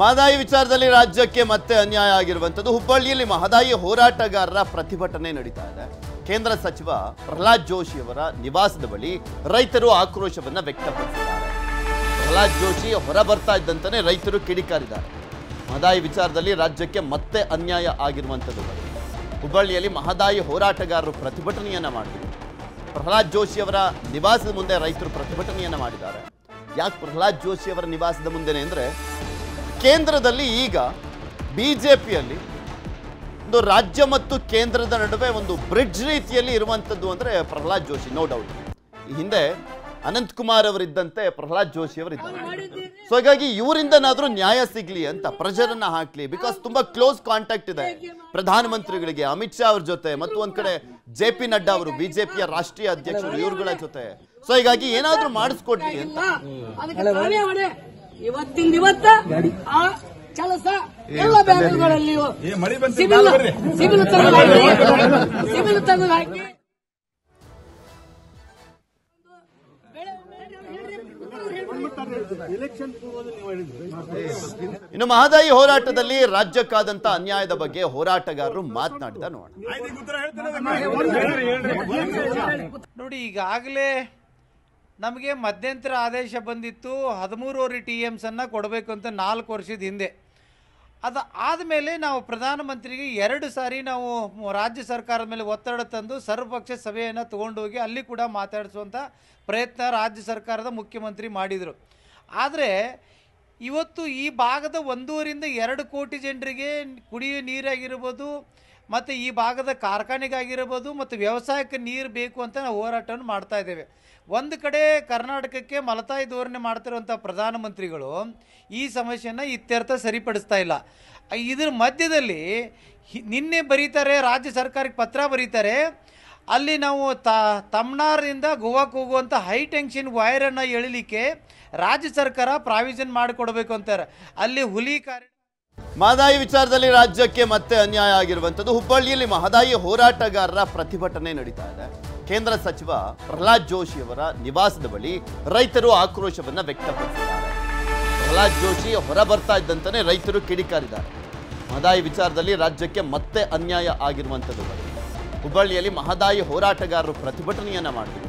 ಮಹದಾಯಿ ವಿಚಾರದಲ್ಲಿ ರಾಜ್ಯಕ್ಕೆ ಮತ್ತೆ ಅನ್ಯಾಯ ಆಗಿರುವಂಥದ್ದು ಹುಬ್ಬಳ್ಳಿಯಲ್ಲಿ ಮಹದಾಯಿ ಹೋರಾಟಗಾರರ ಪ್ರತಿಭಟನೆ ನಡೀತಾ ಇದೆ. ಕೇಂದ್ರ ಸಚಿವ ಪ್ರಹ್ಲಾದ್ ಜೋಶಿ ಅವರ ನಿವಾಸದ ಬಳಿ ರೈತರು ಆಕ್ರೋಶವನ್ನ ವ್ಯಕ್ತಪಡಿಸಿದ್ದಾರೆ. ಪ್ರಹ್ಲಾದ್ ಜೋಶಿ ಹೊರ ಬರ್ತಾ ಇದ್ದಂತಾನೆ ರೈತರು ಕಿಡಿಕಾರಿದ್ದಾರೆ. ಮಹದಾಯಿ ವಿಚಾರದಲ್ಲಿ ರಾಜ್ಯಕ್ಕೆ ಮತ್ತೆ ಅನ್ಯಾಯ ಆಗಿರುವಂಥದ್ದು ಹುಬ್ಬಳ್ಳಿಯಲ್ಲಿ ಮಹದಾಯಿ ಹೋರಾಟಗಾರರು ಪ್ರತಿಭಟನೆಯನ್ನ ಮಾಡಿದರು. ಪ್ರಹ್ಲಾದ್ ಜೋಶಿ ಅವರ ನಿವಾಸದ ಮುಂದೆ ರೈತರು ಪ್ರತಿಭಟನೆಯನ್ನ ಮಾಡಿದ್ದಾರೆ. ಯಾಕೆ ಪ್ರಹ್ಲಾದ್ ಜೋಶಿ ಅವರ ನಿವಾಸದ ಮುಂದೆನೆ ಅಂದ್ರೆ ಕೇಂದ್ರದಲ್ಲಿ ಈಗ ಬಿ ಜೆ ಪಿಯಲ್ಲಿ ಒಂದು ರಾಜ್ಯ ಮತ್ತು ಕೇಂದ್ರದ ನಡುವೆ ಒಂದು ಬ್ರಿಡ್ಜ್ ರೀತಿಯಲ್ಲಿ ಇರುವಂಥದ್ದು ಅಂದ್ರೆ ಪ್ರಹ್ಲಾದ್ ಜೋಶಿ ನೋ ಡೌಟ್ ಈ ಹಿಂದೆ ಅನಂತ್ ಕುಮಾರ್ ಅವರಿದ್ದಂತೆ ಪ್ರಹ್ಲಾದ್ ಜೋಶಿ ಅವರಿದ್ದಾರೆ. ಸೊ ಹೀಗಾಗಿ ಇವರಿಂದನಾದರೂ ನ್ಯಾಯ ಸಿಗಲಿ ಅಂತ ಪ್ರೆಷರನ್ನು ಹಾಕ್ಲಿ ಬಿಕಾಸ್ ತುಂಬಾ ಕ್ಲೋಸ್ ಕಾಂಟ್ಯಾಕ್ಟ್ ಇದೆ ಪ್ರಧಾನಮಂತ್ರಿಗಳಿಗೆ, ಅಮಿತ್ ಶಾ ಅವ್ರ ಜೊತೆ, ಮತ್ತು ಒಂದು ಕಡೆ ಜೆ ಪಿ ನಡ್ಡಾ ಅವರು, ಬಿಜೆಪಿಯ ರಾಷ್ಟ್ರೀಯ ಅಧ್ಯಕ್ಷರು, ಇವ್ರುಗಳ ಜೊತೆ. ಸೊ ಹೀಗಾಗಿ ಏನಾದರೂ ಮಾಡಿಸ್ಕೊಡ್ಲಿ ಅಂತ. ಇವತ್ತಿಂದ ಇವತ್ತ ಆ ಕೆಲಸ ಎಲ್ಲ ಬ್ಯಾಂಕ್ಗಳಲ್ಲಿ ಸಿಬಿಲ್. ಸಿಬಿಲ್ ಹಾಕಿ. ಸಿಬಿಲ್ ತೆಗೆದು ಹಾಕಿ. ಇನ್ನು ಮಹದಾಯಿ ಹೋರಾಟದಲ್ಲಿ ರಾಜ್ಯಕ್ಕಾದಂತ ಅನ್ಯಾಯದ ಬಗ್ಗೆ ಹೋರಾಟಗಾರರು ಮಾತನಾಡಿದ ನೋಡೋಣ. ನೋಡಿ ಈಗಾಗಲೇ ನಮಗೆ ಮಧ್ಯಂತರ ಆದೇಶ ಬಂದಿತ್ತು, ಹದಿಮೂರುವರೆ ಟಿ ಎಮ್ಸನ್ನು ಕೊಡಬೇಕು ಅಂತ ನಾಲ್ಕು ವರ್ಷದ ಹಿಂದೆ. ಅದು ಆದಮೇಲೆ ನಾವು ಪ್ರಧಾನಮಂತ್ರಿಗೆ ಎರಡು ಸಾರಿ ನಾವು ರಾಜ್ಯ ಸರ್ಕಾರದ ಮೇಲೆ ಒತ್ತಡ ತಂದು ಸರ್ವಪಕ್ಷ ಸಭೆಯನ್ನು ತೊಗೊಂಡೋಗಿ ಅಲ್ಲಿ ಕೂಡ ಮಾತಾಡಿಸುವಂಥ ಪ್ರಯತ್ನ ರಾಜ್ಯ ಸರ್ಕಾರದ ಮುಖ್ಯಮಂತ್ರಿ ಮಾಡಿದರು. ಆದರೆ ಇವತ್ತು ಈ ಭಾಗದ ಒಂದೂವರಿಂದ ಎರಡು ಕೋಟಿ ಜನರಿಗೆ ಕುಡಿಯುವ ನೀರಾಗಿರ್ಬೋದು ಮತ್ತು ಈ ಭಾಗದ ಕಾರ್ಖಾನೆಗಾಗಿರ್ಬೋದು ಮತ್ತು ವ್ಯವಸಾಯಕ್ಕೆ ನೀರು ಬೇಕು ಅಂತ ನಾವು ಹೋರಾಟವನ್ನು ಮಾಡ್ತಾ ಇದ್ದೇವೆ. ಒಂದು ಕಡೆ ಕರ್ನಾಟಕಕ್ಕೆ ಮಲತಾಯಿ ಧೋರಣೆ ಮಾಡ್ತಿರುವಂಥ ಪ್ರಧಾನಮಂತ್ರಿಗಳು ಈ ಸಮಸ್ಯೆಯನ್ನು ಇತ್ಯರ್ಥ ಸರಿಪಡಿಸ್ತಾ ಇಲ್ಲ. ಇದ್ರ ಮಧ್ಯದಲ್ಲಿ ನಿನ್ನೆ ಬರೀತಾರೆ, ರಾಜ್ಯ ಸರ್ಕಾರಕ್ಕೆ ಪತ್ರ ಬರೀತಾರೆ. ಅಲ್ಲಿ ನಾವು ತ, ತಮ್ನಾರ್ನಿಂದ ಗೋವಾಕ್ಕೆ ಹೋಗುವಂಥ ಹೈ ಟೆನ್ಷನ್ ವೈರನ್ನು ಎಳಿಲಿಕ್ಕೆ ರಾಜ್ಯ ಸರ್ಕಾರ ಪ್ರಾವಿಷನ್ ಮಾಡಿಕೊಡ್ಬೇಕು ಅಂತಾರೆ. ಅಲ್ಲಿ ಹುಲಿ ಕಾರ್ಯ ಮಹದಾಯಿ ವಿಚಾರದಲ್ಲಿ ರಾಜ್ಯಕ್ಕೆ ಮತ್ತೆ ಅನ್ಯಾಯ ಆಗಿರುವಂಥದ್ದು. ಹುಬ್ಬಳ್ಳಿಯಲ್ಲಿ ಮಹದಾಯಿ ಹೋರಾಟಗಾರರ ಪ್ರತಿಭಟನೆ ನಡೀತಾ ಇದೆ. ಕೇಂದ್ರ ಸಚಿವ ಪ್ರಹ್ಲಾದ್ ಜೋಶಿ ಅವರ ನಿವಾಸದ ಬಳಿ ರೈತರು ಆಕ್ರೋಶವನ್ನ ವ್ಯಕ್ತಪಡಿಸಿದ್ದಾರೆ. ಪ್ರಹ್ಲಾದ್ ಜೋಶಿ ಹೊರ ಬರ್ತಾ ಇದ್ದಂತಾನೆ ರೈತರು ಕಿಡಿಕಾರಿದ್ದಾರೆ. ಮಹದಾಯಿ ವಿಚಾರದಲ್ಲಿ ರಾಜ್ಯಕ್ಕೆ ಮತ್ತೆ ಅನ್ಯಾಯ ಆಗಿರುವಂಥದ್ದು. ಹುಬ್ಬಳ್ಳಿಯಲ್ಲಿ ಮಹದಾಯಿ ಹೋರಾಟಗಾರರು ಪ್ರತಿಭಟನೆಯನ್ನ ಮಾಡಿದರು.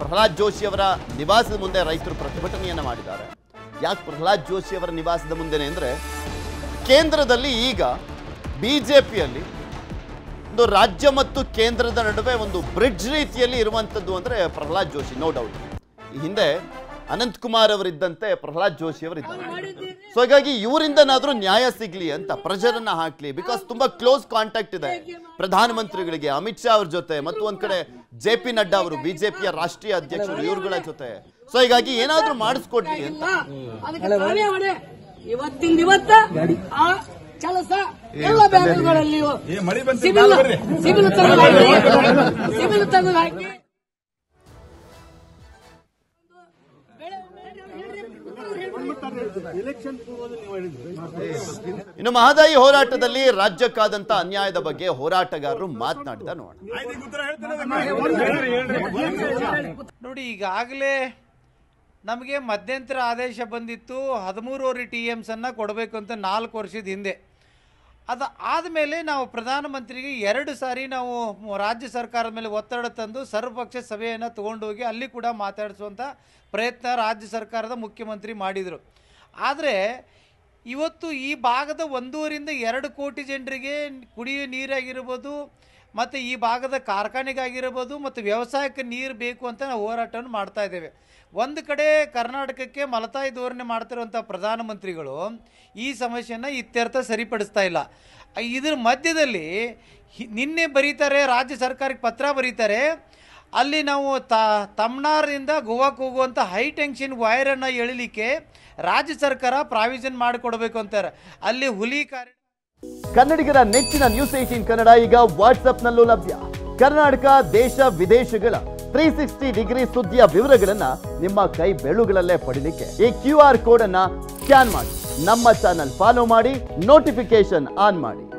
ಪ್ರಹ್ಲಾದ್ ಜೋಶಿ ಅವರ ನಿವಾಸದ ಮುಂದೆ ರೈತರು ಪ್ರತಿಭಟನೆಯನ್ನ ಮಾಡಿದ್ದಾರೆ. ಯಾಕೆ ಪ್ರಹ್ಲಾದ್ ಜೋಶಿ ಅವರ ನಿವಾಸದ ಮುಂದೆನೆ ಅಂದ್ರೆ ಕೇಂದ್ರದಲ್ಲಿ ಈಗ ಬಿ ಜೆ ಪಿಯಲ್ಲಿ ಒಂದು ರಾಜ್ಯ ಮತ್ತು ಕೇಂದ್ರದ ನಡುವೆ ಒಂದು ಬ್ರಿಡ್ಜ್ ರೀತಿಯಲ್ಲಿ ಇರುವಂಥದ್ದು ಅಂದರೆ ಪ್ರಹ್ಲಾದ್ ಜೋಶಿ ನೋ ಡೌಟ್ ಈ ಹಿಂದೆ ಅನಂತ್ ಕುಮಾರ್ ಅವರಿದ್ದಂತೆ ಪ್ರಹ್ಲಾದ್ ಜೋಶಿ ಅವರಿದ್ದಾರೆ. ಸೊ ಹೀಗಾಗಿ ಇವರಿಂದನಾದರೂ ನ್ಯಾಯ ಸಿಗಲಿ ಅಂತ ಪ್ರೆಷರನ್ನು ಹಾಕಲಿ ಬಿಕಾಸ್ ತುಂಬ ಕ್ಲೋಸ್ ಕಾಂಟ್ಯಾಕ್ಟ್ ಇದೆ. ಪ್ರಧಾನಮಂತ್ರಿಗಳಿಗೆ ಅಮಿತ್ ಶಾ ಅವ್ರ ಜೊತೆ, ಮತ್ತು ಒಂದು ಕಡೆ ಜೆ ಪಿ ನಡ್ಡಾ ಅವರು, ಬಿಜೆಪಿಯ ರಾಷ್ಟ್ರೀಯ ಅಧ್ಯಕ್ಷರು, ಇವ್ರುಗಳ ಜೊತೆ. ಸೊ ಹೀಗಾಗಿ ಏನಾದರೂ ಮಾಡಿಸ್ಕೊಡ್ಲಿ ಅಂತ. ಇವತ್ತಿಂದ ಇವತ್ತ ಆ ಕೆಲಸ ಎಲ್ಲ ಬ್ಯಾಂಕ್ಗಳಲ್ಲಿ ಸಿವಿಲ್ ಮ್ಯಾಲೆ ಬರ್ರಿ. ಸಿಬಿಲ್ ತೆಗೆದು ಹಾಕಿ. ಇನ್ನು ಮಹದಾಯಿ ಹೋರಾಟದಲ್ಲಿ ರಾಜ್ಯಕ್ಕಾದಂತ ಅನ್ಯಾಯದ ಬಗ್ಗೆ ಹೋರಾಟಗಾರರು ಮಾತನಾಡಿದ ನೋಡೋಣ. ನೋಡಿ ಈಗಾಗಲೇ ನಮಗೆ ಮಧ್ಯಂತರ ಆದೇಶ ಬಂದಿತ್ತು ಹದಿಮೂರುವರೆ ಟಿ ಎಮ್ಸನ್ನು ಕೊಡಬೇಕು ಅಂತ ನಾಲ್ಕು ವರ್ಷದ ಹಿಂದೆ. ಅದು ಆದಮೇಲೆ ನಾವು ಪ್ರಧಾನಮಂತ್ರಿಗೆ ಎರಡು ಸಾರಿ ನಾವು ರಾಜ್ಯ ಸರ್ಕಾರದ ಮೇಲೆ ಒತ್ತಡ ತಂದು ಸರ್ವಪಕ್ಷ ಸಭೆಯನ್ನು ತೊಗೊಂಡೋಗಿ ಅಲ್ಲಿ ಕೂಡ ಮಾತಾಡಿಸುವಂಥ ಪ್ರಯತ್ನ ರಾಜ್ಯ ಸರ್ಕಾರದ ಮುಖ್ಯಮಂತ್ರಿ ಮಾಡಿದರು. ಆದರೆ ಇವತ್ತು ಈ ಭಾಗದ ಒಂದೂವರಿಂದ ಎರಡು ಕೋಟಿ ಜನರಿಗೆ ಕುಡಿಯುವ ನೀರಾಗಿರ್ಬೋದು ಮತ್ತು ಈ ಭಾಗದ ಕಾರ್ಖಾನೆಗಾಗಿರ್ಬೋದು ಮತ್ತು ವ್ಯವಸಾಯಕ್ಕೆ ನೀರು ಬೇಕು ಅಂತ ನಾವು ಹೋರಾಟವನ್ನು ಮಾಡ್ತಾ ಇದ್ದೇವೆ. ಒಂದು ಕಡೆ ಕರ್ನಾಟಕಕ್ಕೆ ಮಲತಾಯಿ ಧೋರಣೆ ಮಾಡ್ತಿರುವಂಥ ಪ್ರಧಾನಮಂತ್ರಿಗಳು ಈ ಸಮಸ್ಯೆಯನ್ನು ಇತ್ಯರ್ಥ ಸರಿಪಡಿಸ್ತಾ ಇಲ್ಲ. ಇದ್ರ ಮಧ್ಯದಲ್ಲಿ ನಿನ್ನೆ ಬರೀತಾರೆ, ರಾಜ್ಯ ಸರ್ಕಾರಕ್ಕೆ ಪತ್ರ ಬರೀತಾರೆ. ಅಲ್ಲಿ ನಾವು ತ ತಮ್ನಾರ್ದಿಂದ ಗೋವಾಕ್ಕೆ ಹೋಗುವಂಥ ಹೈ ಟೆನ್ಷನ್ ವೈರನ್ನು ಎಳಿಲಿಕ್ಕೆ ರಾಜ್ಯ ಸರ್ಕಾರ ಪ್ರಾವಿಷನ್ ಮಾಡಿಕೊಡ್ಬೇಕು ಅಂತಾರೆ. ಅಲ್ಲಿ ಹುಲಿ ಕಾರ್ಯ ಕನ್ನಡಿಗರ ನೆಚ್ಚಿನ ನ್ಯೂಸ್ ಏಟೀನ್ ಕನ್ನಡ ಈಗ ವಾಟ್ಸ್ಆಪ್ನಲ್ಲೂ ಲಭ್ಯ. ಕರ್ನಾಟಕ, ದೇಶ, ವಿದೇಶಗಳ ತ್ರೀ ಸಿಕ್ಸ್ಟಿ ಡಿಗ್ರಿ ಸುದ್ದಿಯ ವಿವರಗಳನ್ನ ನಿಮ್ಮ ಕೈ ಬೆಳುಗಳಲ್ಲೇ ಪಡೀಲಿಕ್ಕೆ ಈ ಕ್ಯೂ ಆರ್ ಕೋಡ್ ಅನ್ನ ಸ್ಕ್ಯಾನ್ ಮಾಡಿ. ನಮ್ಮ ಚಾನಲ್ ಫಾಲೋ ಮಾಡಿ ನೋಟಿಫಿಕೇಶನ್ ಆನ್ ಮಾಡಿ.